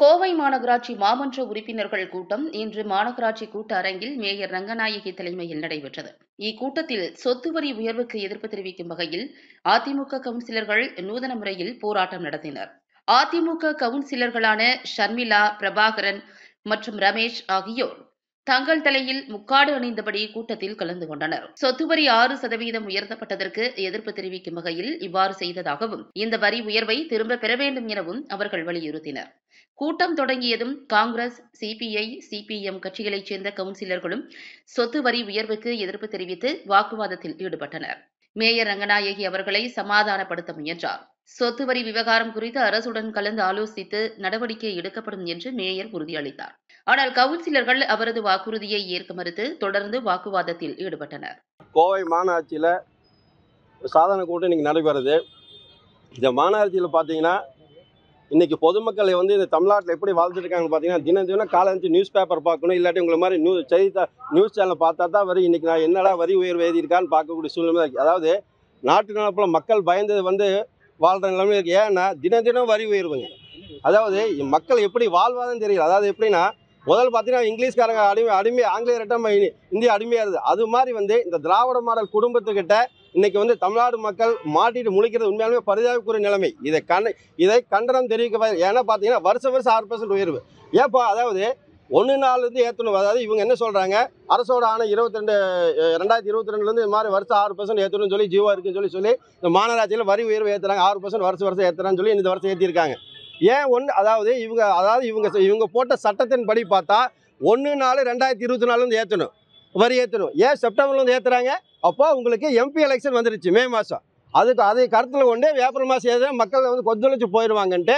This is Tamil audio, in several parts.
கோவை மாநகராட்சி மாமன்ற உறுப்பினர்கள் கூட்டம் இன்று மாநகராட்சி கூட்ட அரங்கில் மேயர் ரங்கநாயகி தலைமையில் நடைபெற்றது. இக்கூட்டத்தில் சொத்து வரி உயர்வுக்கு எதிர்ப்பு தெரிவிக்கும் வகையில் அதிமுக கவுன்சிலர்கள் நூதன முறையில் போராட்டம் நடத்தினர். அதிமுக கவுன்சிலர்களான ஷர்மிளா பிரபாகரன் மற்றும் ரமேஷ் ஆகியோர் தங்கள் தலையில் முக்காடு அணிந்தபடி கூட்டத்தில் கலந்து கொண்டனர். சொத்து வரி ஆறு சதவீதம் உயர்த்தப்பட்டதற்கு எதிர்ப்பு தெரிவிக்கும் வகையில் இவ்வாறு செய்ததாகவும் இந்த வரி உயர்வை திரும்ப பெற வேண்டும் எனவும் அவர்கள் வலியுறுத்தினர். கூட்டம் தொடங்கியதும் காங்கிரஸ் சிபிஐ சிபிஎம் கட்சிகளைச் சேர்ந்த கவுன்சிலர்களும் சொத்து வரி உயர்வுக்கு எதிர்ப்பு தெரிவித்து வாக்குவாதத்தில் ஈடுபட்டனர். மேயர் ரங்கநாயகி அவர்களை சமாதானப்படுத்த முயன்றார். சொத்து வரி விவகாரம் குறித்து அரசுடன் கலந்து ஆலோசித்து நடவடிக்கை எடுக்கப்படும் என்று மேயர் உறுதியளித்தார். ஆனால் கவுன்சிலர்கள் அவரது வாக்குறுதியை ஏற்க மறுத்து தொடர்ந்து வாக்குவாதத்தில் ஈடுபட்டனர். கோவை மாநகராட்சியில் சாதாரண கூட்டம் இன்னைக்கு நடைபெறுது. இந்த மாநகராட்சியில் பார்த்தீங்கன்னா இன்றைக்கி பொதுமக்களை வந்து இந்த தமிழ்நாட்டில் எப்படி வாழ்ந்துட்டு பார்த்தீங்கன்னா தினம் தினம் காலையில் நியூஸ் பேப்பர் பார்க்கணும் இல்லாட்டி உங்களை மாதிரி நியூ செய்தி நியூஸ் சேனல் பார்த்தா தான் வரி. இன்றைக்கி நான் என்னடா வரி உயர்வு எழுதியிருக்கான்னு பார்க்கக்கூடிய சூழ்நிலை இருக்குது அதாவது நாட்டு நடப்பில் மக்கள் பயந்தது வந்து வாழ்கிற நிலைமை இருக்குது ஏன்னா தினம் தினம் வரி உயர்வுங்க. அதாவது மக்கள் எப்படி வாழ்வாதுன்னு தெரியல. அதாவது எப்படின்னா முதல் பார்த்தீங்கன்னா இங்கிலீஷ்காரங்க அடிமை அடிமை ஆங்கிலேயர்கிட்ட இந்தியா அடிமையாக இருக்குது அது மாதிரி வந்து இந்த திராவிட மாடல் குடும்பத்துக்கிட்ட இன்னைக்கு வந்து தமிழ்நாடு மக்கள் மாட்டிட்டு முழிக்கிறது உண்மையாலுமே பரிதாபக்குரிய நிலைமை. இதை கண்ட இதை கண்டனம் தெரிவிக்க ஏன்னா பார்த்தீங்கன்னா வருஷம் வருஷம் ஆறு பர்சன்ட் உயர்வு. ஏப்பா அதாவது ஒன்று நாள்லேருந்து ஏற்றணும் அதாவது இவங்க என்ன சொல்கிறாங்க அரசோட ஆணை இருபத்தி ரெண்டு ரெண்டாயிரத்தி இருபத்தி ரெண்டுலேருந்து இது மாதிரி வருஷம் ஆறு பர்சன்ட் ஏற்றணும்னு சொல்லி ஜீவா இருக்குன்னு சொல்லி சொல்லி இந்த மாநகராட்சியில் வரி உயர்வு ஏற்றுறாங்க ஆறு பர்சன்ட் வருஷம் வருஷம் ஏற்றுறான்னு சொல்லி இந்த வருஷம் ஏற்றிருக்காங்க ஏன் ஒன்று அதாவது இவங்க அதாவது இவங்க இவங்க போட்ட சட்டத்தின் படி பார்த்தா ஒன்று நாலு ரெண்டாயிரத்தி இருபத்தி நாலுலேருந்து ஏற்றணும் வரி ஏற்றணும் ஏன் செப்டம்பர்லேருந்து ஏற்றுறாங்க அப்போ உங்களுக்கு எம்பி எலெக்ஷன் வந்துருச்சு மே மாதம் அதுக்கு அதை கருத்தில் கொண்டு ஏப்ரல் மாதம் ஏற்ற மக்கள் வந்து கொந்தளிச்சு போயிடுவாங்கன்ட்டு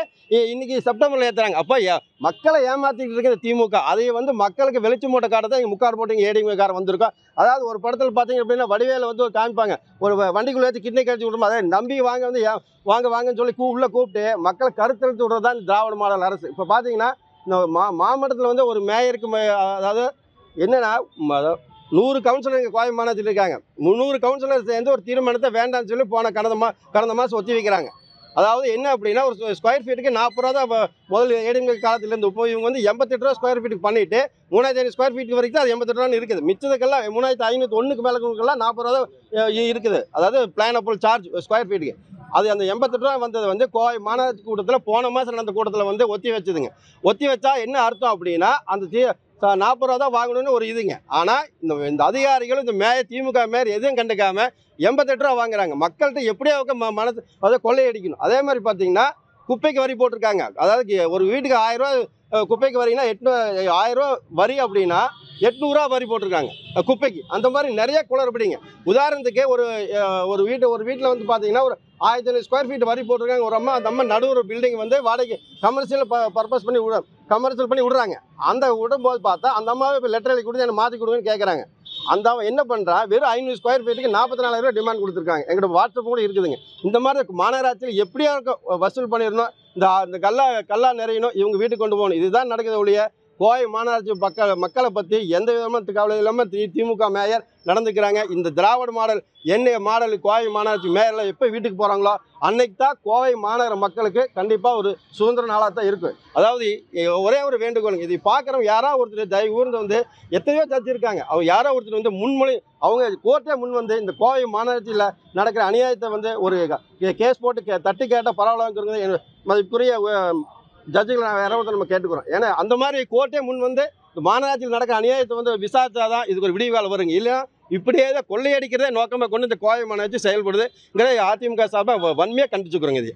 இன்றைக்கி செப்டம்பரில் ஏற்றுறாங்க அப்போ ஏ மக்களை ஏமாற்றிட்டு இருக்கிற திமுக அதை வந்து மக்களுக்கு வெளிச்ச மூட்டை காட்ட தான் இங்கே முக்கார் போட்டு ஏடிஎம் கார் வந்திருக்கோம் அதாவது ஒரு படத்தில் பார்த்தீங்க அப்படின்னா வடிவேல வந்து ஒரு காமிப்பாங்க. ஒரு வண்டிக்குள்ளே வச்சு கிட்னி கழிச்சு விடுமா? அதை நம்பி வாங்க வந்து ஏன் வாங்க வாங்கன்னு சொல்லி கூ உள்ளே கூப்பிட்டு மக்களை கருத்தெழுத்து விடுறது தான் திராவிட மாடல் அரசு. இப்போ பார்த்தீங்கன்னா இந்த மா மாவட்டத்தில் வந்து ஒரு மேயருக்கு மே- அதாவது என்னென்னா ம- நூறு கவுன்சிலர் இங்கே கோயம் மாநகரத்தில் இருக்காங்க. முந்நூறு கவுன்சிலர் சேர்ந்து ஒரு தீர்மானத்தை வேண்டாம்னு சொல்லி போன கடந்த மா கடந்த மாதம் ஒத்தி வைக்கிறாங்க. அதாவது என்ன அப்படின்னா ஒரு ஸ்கொயர் ஃபீட்டுக்கு நாற்பது ரூபா தான் முதல் ஏடிஎம் காலத்துலேருந்து இப்போ இவங்க வந்து எண்பத்தெட்டு ரூபா ஸ்கொயர் ஃபீட்டுக்கு பண்ணிட்டு மூணாயிரத்தி ஐநூறு ஸ்கொயர் ஃபீட் வரைக்கும் அது எண்பத்தெட்டு ரூபான்னு இருக்குது. மிச்சதுக்கெல்லாம் மூணாயிரத்தி ஐநூற்றி ஒன்றுக்கு மேலே நாற்பது ரூபா தான் இருக்குது. அதாவது பிளானபிள் சார்ஜ் ஸ்கொயர் ஃபீட்டுக்கு அது அந்த எண்பத்தெட்டு ரூபா வந்தது வந்து கோவை மாநகர கூட்டத்தில் போன மாதம் நடந்த கூட்டத்தில் வந்து ஒத்தி வச்சுதுங்க. ஒத்தி வச்சா என்ன அர்த்தம் அப்படின்னா அந்த தீ நாற்பது ரூபா தான் வாங்கணும்னு ஒரு இதுங்க. ஆனால் இந்த இந்த அதிகாரிகளும் இந்த மே திமுக மேயர் எதுவும் கண்டுக்காம எண்பத்தெட்டு ரூபா வாங்குறாங்க. மக்கள்கிட்ட எப்படியாவுக்கு ம மனசு அதை கொள்ளையடிக்கணும். அதே மாதிரி பார்த்தீங்கன்னா குப்பைக்கு வரி போட்டிருக்காங்க. அதாவது ஒரு வீட்டுக்கு ஆயிரம் ரூபா குப்பைக்கு வரிங்கன்னா எட்நூ ஆயிரம் ரூபா வரி அப்படின்னா எட்நூறுரூவா வரி போட்டிருக்காங்க குப்பைக்கு. அந்த மாதிரி நிறைய குளறுபடிங்க. உதாரணத்துக்கு ஒரு ஒரு வீட்டு ஒரு வீட்டில் வந்து பார்த்தீங்கன்னா ஒரு ஆயிரத்தி ஐநூறு ஸ்கொயர் ஃபீட் வரி போட்டிருக்காங்க. ஒரு அம்மா அந்த அம்மா நடுவுற பில்டிங் வந்து வாடகை கமர்ஷியல் பர்பஸ் பண்ணி விட கமர்ஷியல் பண்ணி விடுறாங்க. அந்த விடும்போது பார்த்தா அந்த அம்மாவை இப்போ லெட்டர் எழுதி கொடுத்து எனக்கு மாற்றி கொடுங்கன்னு கேட்குறாங்க அந்த அவன் என்ன பண்ணுறான் வெறும் ஐநூறு ஸ்கொயர் ஃபீட்டுக்கு நாற்பத்தி நாலாயிரம் ரூபாய் டிமாண்ட் கொடுத்துருக்காங்க. எங்களோட வாட்ஸ்அப் கூட இருக்குதுங்க. இந்த மாதிரி மாநகராட்சியில் எப்படியா இருக்கும் வசூல் பண்ணிடணும்? இந்த இந்த கல்லா கல்லா நிறையணும். இவங்க வீட்டுக்கு கொண்டு போகணும். இதுதான் நடக்குது ஒழிய கோவை மாநகராட்சி மக்கள் மக்களை பற்றி எந்த விதமான கவலை இல்லாமல் தி திமுக மேயர் நடந்துக்கிறாங்க. இந்த திராவிட மாடல் என்ன மாடல் கோவை மாநகராட்சி மேயரில் எப்போ வீட்டுக்கு போகிறாங்களோ அன்னைக்கு தான் கோவை மாநகர மக்களுக்கு கண்டிப்பாக ஒரு சுதந்திர நாளாக தான் இருக்கும் அதாவது ஒரே ஒரு வேண்டுகோளுங்க. இதை பார்க்குறவங்க யாராவது ஒருத்தர் தயவு ஊர்ந்து வந்து எத்தனையோ தச்சிருக்காங்க இருக்காங்க அவங்க யாரோ ஒருத்தர் வந்து முன்மொழி அவங்க கோர்ட்டே முன் வந்து இந்த கோவை மாநகராட்சியில் நடக்கிற அநியாயத்தை வந்து ஒரு கேஸ் போட்டு கே தட்டி கேட்டால் பரவாயில்லங்கிறது என் மதிப்புரிய ஜட்ஜுகளை நான் வேற ஒருத்தர் நம்ம கேட்டுக்கிறோம். ஏன்னா அந்த மாதிரி கோர்ட்டே முன் வந்து இந்த மாநகராட்சியில் நடக்கிற அநியாயத்தை வந்து விசாரிச்சாதான் இதுக்கு ஒரு விடிவு காலம் வருங்க. இல்லையா இப்படியே தான் கொள்ளையடிக்கிறதே நோக்கமாக கொண்டு இந்த கோவை மாநகராட்சி செயல்படுதுங்கிற அதிமுக சார்பாக வன்மையாக கண்டிச்சுக்கிறோங்க இது.